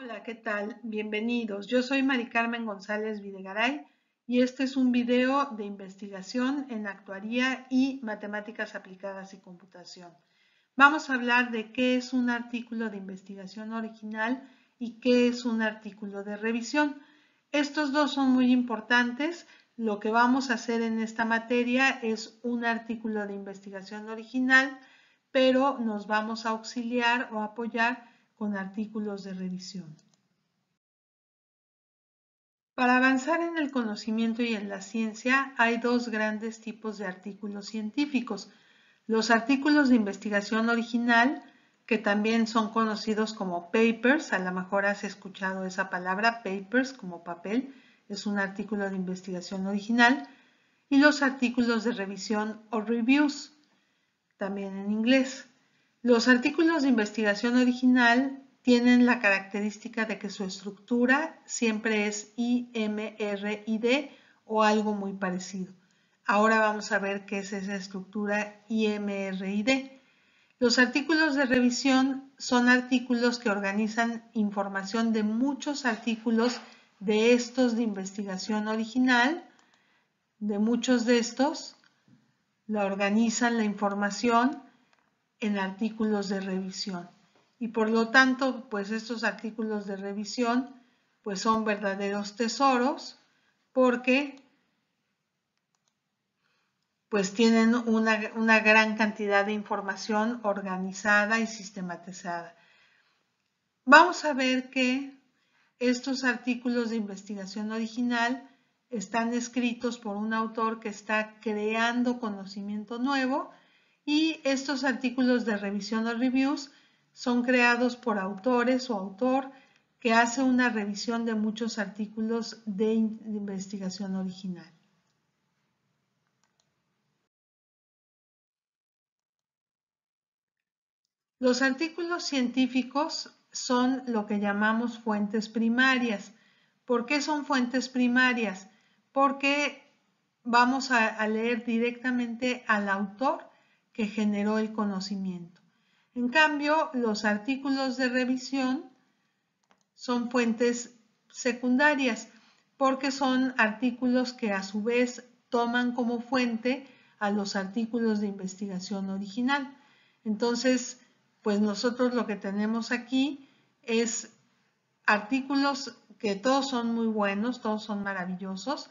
Hola, ¿qué tal? Bienvenidos. Yo soy Mari Carmen González Videgaray y este es un video de investigación en actuaría y matemáticas aplicadas y computación. Vamos a hablar de qué es un artículo de investigación original y qué es un artículo de revisión. Estos dos son muy importantes. Lo que vamos a hacer en esta materia es un artículo de investigación original, pero nos vamos a auxiliar o apoyar con artículos de revisión. Para avanzar en el conocimiento y en la ciencia hay dos grandes tipos de artículos científicos. Los artículos de investigación original, que también son conocidos como papers, a lo mejor has escuchado esa palabra, papers como papel, es un artículo de investigación original, y los artículos de revisión o reviews, también en inglés. Los artículos de investigación original tienen la característica de que su estructura siempre es IMRID o algo muy parecido. Ahora vamos a ver qué es esa estructura IMRID. Los artículos de revisión son artículos que organizan información de muchos artículos de estos de investigación original, de muchos de estos, la organizan la información en artículos de revisión. Y por lo tanto, pues estos artículos de revisión pues son verdaderos tesoros porque pues tienen una, una gran cantidad de información organizada y sistematizada. Vamos a ver que estos artículos de investigación original están escritos por un autor que está creando conocimiento nuevo y estos artículos de revisión o reviews son creados por autores o autor que hace una revisión de muchos artículos de investigación original. Los artículos científicos son lo que llamamos fuentes primarias. ¿Por qué son fuentes primarias? Porque vamos a, leer directamente al autor que generó el conocimiento. En cambio, los artículos de revisión son fuentes secundarias porque son artículos que a su vez toman como fuente a los artículos de investigación original. Entonces, pues nosotros lo que tenemos aquí es artículos que todos son muy buenos, todos son maravillosos,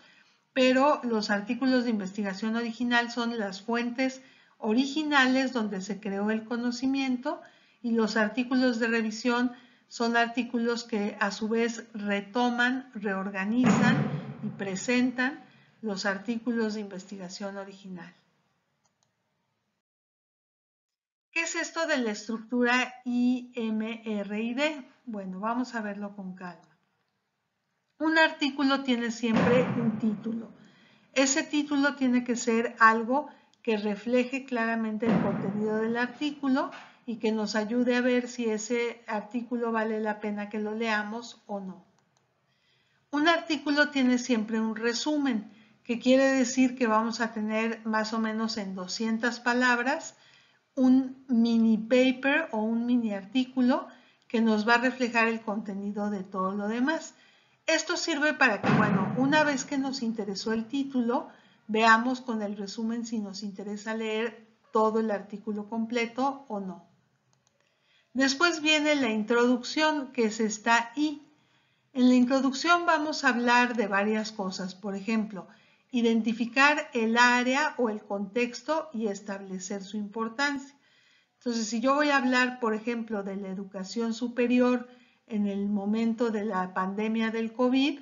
pero los artículos de investigación original son las fuentes originales donde se creó el conocimiento y los artículos de revisión son artículos que a su vez retoman, reorganizan y presentan los artículos de investigación original. ¿Qué es esto de la estructura IMRID? Bueno, vamos a verlo con calma. Un artículo tiene siempre un título. Ese título tiene que ser algo que refleje claramente el contenido del artículo y que nos ayude a ver si ese artículo vale la pena que lo leamos o no. Un artículo tiene siempre un resumen, que quiere decir que vamos a tener más o menos en 200 palabras un mini paper o un mini artículo que nos va a reflejar el contenido de todo lo demás. Esto sirve para que, bueno, una vez que nos interesó el título, Veamos con el resumen si nos interesa leer todo el artículo completo o no. Después viene la introducción, que es esta I. En la introducción vamos a hablar de varias cosas, por ejemplo, identificar el área o el contexto y establecer su importancia. Entonces, si yo voy a hablar, por ejemplo, de la educación superior en el momento de la pandemia del COVID,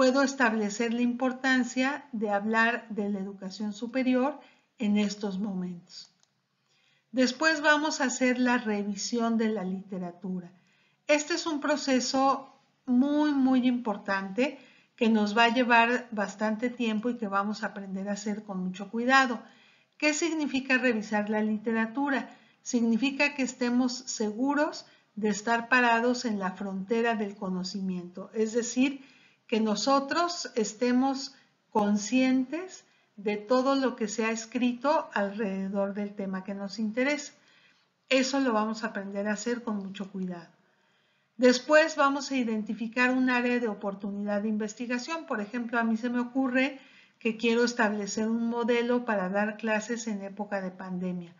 puedo establecer la importancia de hablar de la educación superior en estos momentos. Después vamos a hacer la revisión de la literatura. Este es un proceso muy, muy importante que nos va a llevar bastante tiempo y que vamos a aprender a hacer con mucho cuidado. ¿Qué significa revisar la literatura? Significa que estemos seguros de estar parados en la frontera del conocimiento, es decir, que nosotros estemos conscientes de todo lo que se ha escrito alrededor del tema que nos interesa. Eso lo vamos a aprender a hacer con mucho cuidado. Después vamos a identificar un área de oportunidad de investigación. Por ejemplo, a mí se me ocurre que quiero establecer un modelo para dar clases en época de pandemia.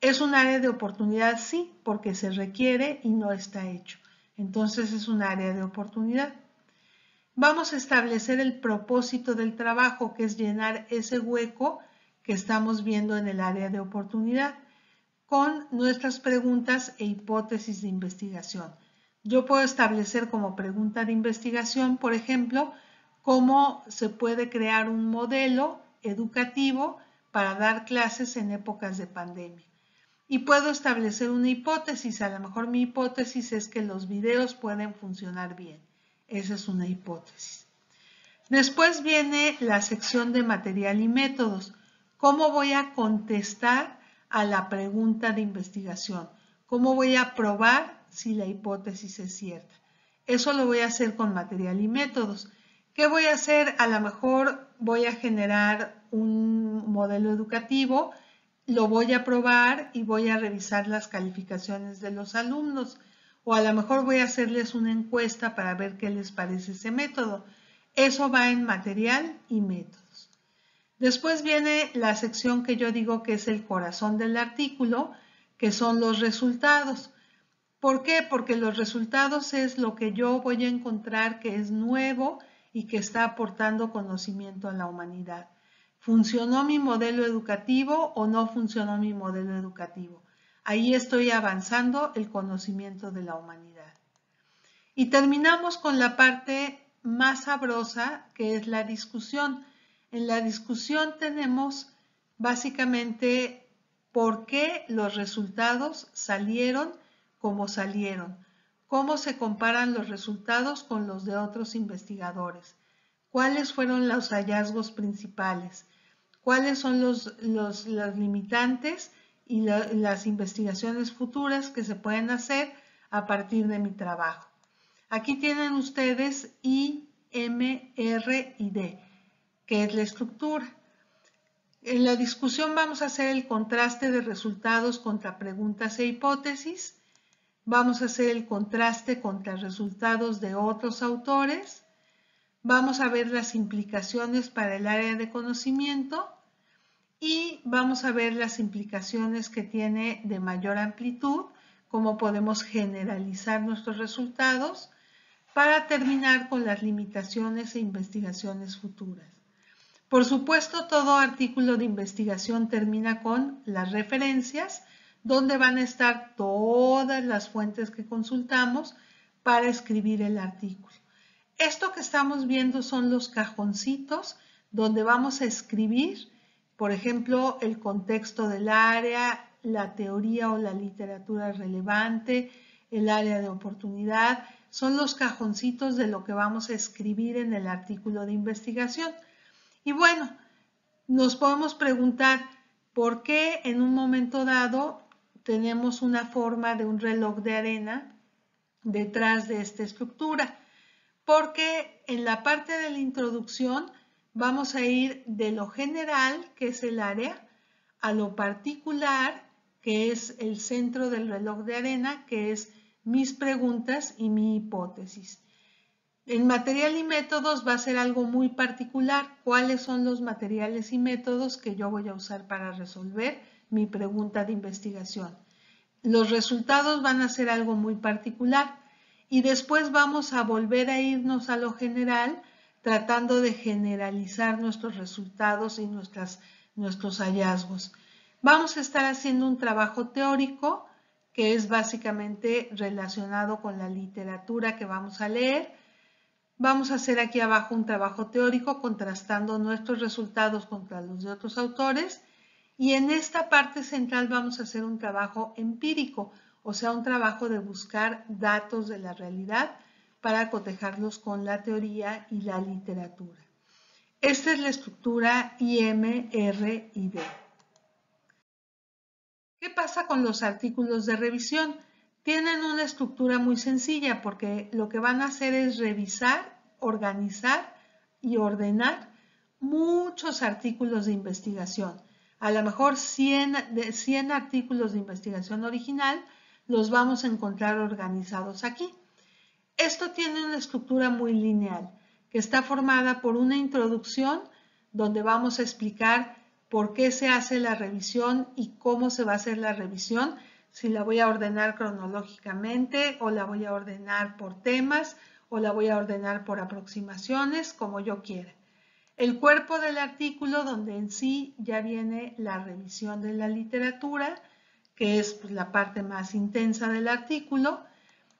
¿Es un área de oportunidad? Sí, porque se requiere y no está hecho. Entonces es un área de oportunidad. Vamos a establecer el propósito del trabajo, que es llenar ese hueco que estamos viendo en el área de oportunidad con nuestras preguntas e hipótesis de investigación. Yo puedo establecer como pregunta de investigación, por ejemplo, cómo se puede crear un modelo educativo para dar clases en épocas de pandemia. Y puedo establecer una hipótesis. A lo mejor mi hipótesis es que los videos pueden funcionar bien. Esa es una hipótesis. Después viene la sección de material y métodos. ¿Cómo voy a contestar a la pregunta de investigación? ¿Cómo voy a probar si la hipótesis es cierta? Eso lo voy a hacer con material y métodos. ¿Qué voy a hacer? A lo mejor voy a generar un modelo educativo, lo voy a probar y voy a revisar las calificaciones de los alumnos. O a lo mejor voy a hacerles una encuesta para ver qué les parece ese método. Eso va en material y método. Después viene la sección que yo digo que es el corazón del artículo, que son los resultados. ¿Por qué? Porque los resultados es lo que yo voy a encontrar que es nuevo y que está aportando conocimiento a la humanidad. ¿Funcionó mi modelo educativo o no funcionó mi modelo educativo? Ahí estoy avanzando el conocimiento de la humanidad. Y terminamos con la parte más sabrosa, que es la discusión. En la discusión tenemos básicamente por qué los resultados salieron como salieron, cómo se comparan los resultados con los de otros investigadores, cuáles fueron los hallazgos principales, cuáles son los, los, limitantes y las investigaciones futuras que se pueden hacer a partir de mi trabajo. Aquí tienen ustedes I, M, R y D que es la estructura. En la discusión vamos a hacer el contraste de resultados contra preguntas e hipótesis. Vamos a hacer el contraste contra resultados de otros autores. Vamos a ver las implicaciones para el área de conocimiento y vamos a ver las implicaciones que tiene de mayor amplitud, cómo podemos generalizar nuestros resultados para terminar con las limitaciones e investigaciones futuras. Por supuesto, todo artículo de investigación termina con las referencias, donde van a estar todas las fuentes que consultamos para escribir el artículo. Esto que estamos viendo son los cajoncitos donde vamos a escribir, por ejemplo, el contexto del área, la teoría o la literatura relevante, el área de oportunidad, son los cajoncitos de lo que vamos a escribir en el artículo de investigación. Y bueno, nos podemos preguntar por qué en un momento dado tenemos una forma de un reloj de arena detrás de esta estructura. Porque en la parte de la introducción vamos a ir de lo general, que es el área, a lo particular, que es el centro del reloj de arena, que es mis preguntas y mi hipótesis. En material y métodos va a ser algo muy particular. ¿Cuáles son los materiales y métodos que yo voy a usar para resolver mi pregunta de investigación? Los resultados van a ser algo muy particular y después vamos a volver a irnos a lo general tratando de generalizar nuestros resultados y nuestras, nuestros hallazgos. Vamos a estar haciendo un trabajo teórico que es básicamente relacionado con la literatura que vamos a leer Vamos a hacer aquí abajo un trabajo teórico contrastando nuestros resultados contra los de otros autores y en esta parte central vamos a hacer un trabajo empírico, o sea, un trabajo de buscar datos de la realidad para cotejarlos con la teoría y la literatura. Esta es la estructura IM, R y D. ¿Qué pasa con los artículos de revisión? tienen una estructura muy sencilla porque lo que van a hacer es revisar, organizar y ordenar muchos artículos de investigación. A lo mejor 100, de 100 artículos de investigación original los vamos a encontrar organizados aquí. Esto tiene una estructura muy lineal, que está formada por una introducción donde vamos a explicar por qué se hace la revisión y cómo se va a hacer la revisión, si la voy a ordenar cronológicamente o la voy a ordenar por temas o la voy a ordenar por aproximaciones, como yo quiera. El cuerpo del artículo donde en sí ya viene la revisión de la literatura, que es pues, la parte más intensa del artículo.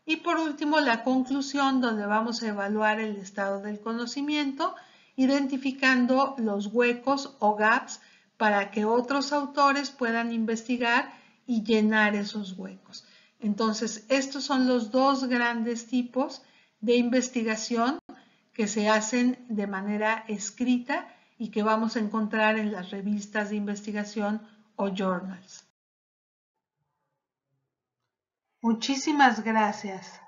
Y por último, la conclusión donde vamos a evaluar el estado del conocimiento, identificando los huecos o gaps para que otros autores puedan investigar y llenar esos huecos. Entonces, estos son los dos grandes tipos de investigación que se hacen de manera escrita y que vamos a encontrar en las revistas de investigación o journals. Muchísimas gracias.